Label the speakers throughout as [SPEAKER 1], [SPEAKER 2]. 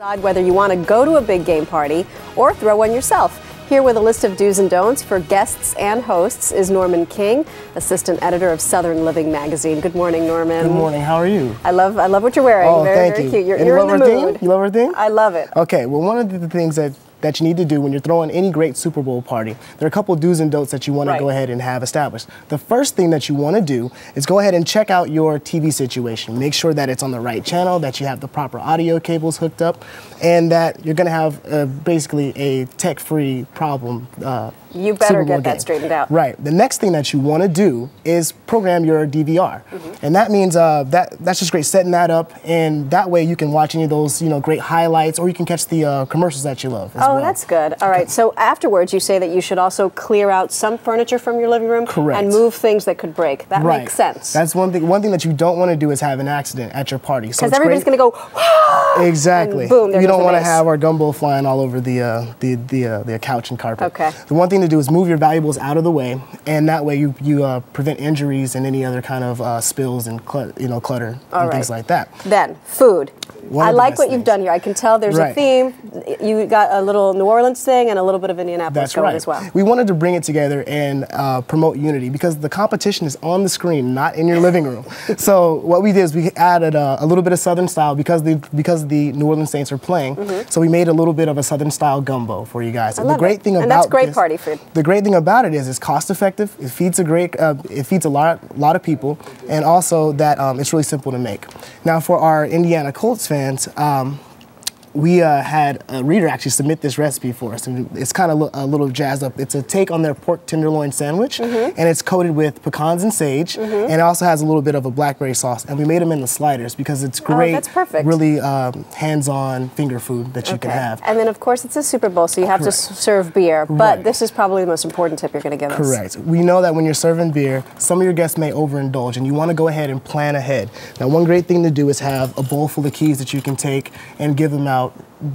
[SPEAKER 1] Decide whether you want to go to a big game party or throw one yourself. Here with a list of do's and don'ts for guests and hosts is Norman King, assistant editor of Southern Living magazine. Good morning, Norman.
[SPEAKER 2] Good morning. How are you?
[SPEAKER 1] I love I love what you're wearing.
[SPEAKER 2] Oh,
[SPEAKER 1] very,
[SPEAKER 2] thank
[SPEAKER 1] very
[SPEAKER 2] you.
[SPEAKER 1] cute. You're,
[SPEAKER 2] And
[SPEAKER 1] you're
[SPEAKER 2] you
[SPEAKER 1] in the
[SPEAKER 2] our
[SPEAKER 1] mood.
[SPEAKER 2] theme? You love our theme?
[SPEAKER 1] I love it.
[SPEAKER 2] Okay, well, one of the things that that you need to do when you're throwing any great Super Bowl party, there are a couple do's and don'ts that you want
[SPEAKER 1] Right.
[SPEAKER 2] to go ahead and have established. The first thing that you want to do is go ahead and check out your TV situation. Make sure that it's on the right channel, that you have the proper audio cables hooked up, and that you're going to have uh, basically a tech-free problem. Uh,
[SPEAKER 1] You better get that straightened out.
[SPEAKER 2] Right. The next thing that you want to do is program your DVR,
[SPEAKER 1] Mm-hmm.
[SPEAKER 2] and that means uh, that that's just great setting that up, and that way you can watch any of those you know great highlights, or you can catch the uh, commercials that you love. As
[SPEAKER 1] Oh,
[SPEAKER 2] well.
[SPEAKER 1] that's good. All right. So afterwards, you say that you should also clear out some furniture from your living room
[SPEAKER 2] Correct.
[SPEAKER 1] and move things that could break. That
[SPEAKER 2] right.
[SPEAKER 1] makes sense.
[SPEAKER 2] That's one thing. One thing that you don't want to do is have an accident at your party. So
[SPEAKER 1] because
[SPEAKER 2] it's
[SPEAKER 1] everybody's going to go.
[SPEAKER 2] Exactly.
[SPEAKER 1] boom,
[SPEAKER 2] you don't want to have our gumbo flying all over the uh, the the, uh, the couch and carpet.
[SPEAKER 1] Okay.
[SPEAKER 2] The one thing to do is move your valuables out of the way, and that way you you uh, prevent injuries and any other kind of uh, spills and you know clutter
[SPEAKER 1] All
[SPEAKER 2] and things like that.
[SPEAKER 1] Then food.
[SPEAKER 2] One
[SPEAKER 1] I like what you've done here. I can tell there's a theme. You got a little New Orleans thing and a little bit of Indianapolis
[SPEAKER 2] That's
[SPEAKER 1] going
[SPEAKER 2] right.
[SPEAKER 1] as well.
[SPEAKER 2] We wanted to bring it together and uh, promote unity because the competition is on the screen, not in your living room. so what we did is we added uh, a little bit of Southern style because the because the New Orleans Saints are playing. So we made a little bit of a Southern style gumbo for you guys.
[SPEAKER 1] I
[SPEAKER 2] and the great
[SPEAKER 1] it.
[SPEAKER 2] thing
[SPEAKER 1] And
[SPEAKER 2] about
[SPEAKER 1] that's great
[SPEAKER 2] this-
[SPEAKER 1] party food.
[SPEAKER 2] The great thing about it is it's cost effective. It feeds a great uh, it feeds a lot lot of people, and also that um, it's really simple to make. Now for our Indiana Colts fans. Um, we uh, had a reader actually submit this recipe for us, and it's kind of a little jazzed up. It's a take on their pork tenderloin sandwich,
[SPEAKER 1] Mm-hmm.
[SPEAKER 2] and it's coated with pecans and sage, and it also has a little bit of a blackberry sauce. And we made them in the sliders because it's great,
[SPEAKER 1] Oh, that's perfect.
[SPEAKER 2] really um, hands-on finger food that you can have.
[SPEAKER 1] And then, of course, it's a Super Bowl, so you have to
[SPEAKER 2] Correct.
[SPEAKER 1] s- serve beer. But
[SPEAKER 2] Right.
[SPEAKER 1] this is probably the most important tip you're going to give us.
[SPEAKER 2] Correct. We know that when you're serving beer, some of your guests may overindulge, and you want to go ahead and plan ahead. Now, one great thing to do is have a bowl full of keys that you can take and give them out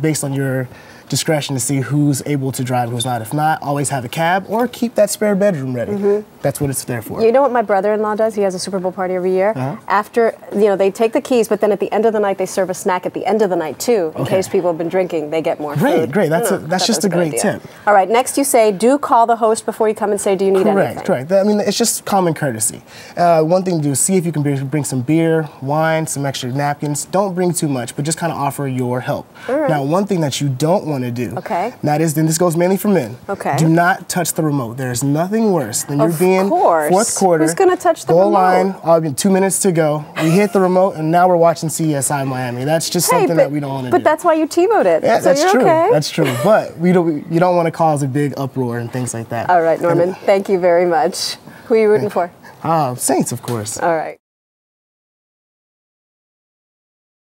[SPEAKER 2] based on your discretion to see who's able to drive and who's not. If not, always have a cab or keep that spare bedroom ready. That's what it's there for.
[SPEAKER 1] You know what my brother-in-law does? He has a Super Bowl party every year.
[SPEAKER 2] Uh-huh.
[SPEAKER 1] After, you know, they take the keys, but then at the end of the night, they serve a snack at the end of the night too, in
[SPEAKER 2] Okay.
[SPEAKER 1] case people have been drinking. They get more
[SPEAKER 2] Great,
[SPEAKER 1] food.
[SPEAKER 2] great. That's
[SPEAKER 1] I
[SPEAKER 2] a-
[SPEAKER 1] don't
[SPEAKER 2] that's just a great
[SPEAKER 1] idea.
[SPEAKER 2] tip.
[SPEAKER 1] All right. Next, you say, do call the host before you come and say, do you need
[SPEAKER 2] Correct,
[SPEAKER 1] anything?
[SPEAKER 2] correct. Correct. I mean, it's just common courtesy. Uh, one thing to do is see if you can bring bring some beer, wine, some extra napkins. Don't bring too much, but just kind of offer your help. Now, one thing that you don't want to do,
[SPEAKER 1] Okay.
[SPEAKER 2] that is, then this goes mainly for men.
[SPEAKER 1] Okay.
[SPEAKER 2] Do not touch the remote. There's nothing worse than you're being
[SPEAKER 1] course.
[SPEAKER 2] fourth quarter.
[SPEAKER 1] Who's gonna touch the
[SPEAKER 2] goal
[SPEAKER 1] remote?
[SPEAKER 2] line? I'll be two minutes to go. We hit the remote, and now we're watching CSI Miami. That's just
[SPEAKER 1] Hey,
[SPEAKER 2] something
[SPEAKER 1] but,
[SPEAKER 2] that we don't want to do.
[SPEAKER 1] but that's why you TiVoed it.
[SPEAKER 2] yeah,
[SPEAKER 1] so
[SPEAKER 2] that's
[SPEAKER 1] you're
[SPEAKER 2] true.
[SPEAKER 1] okay.
[SPEAKER 2] That's true. But we don't. You don't want to cause a big uproar and things like that.
[SPEAKER 1] All right, Norman. Thank you very much. Who are you rooting for?
[SPEAKER 2] Uh, Saints, of course.
[SPEAKER 1] All right.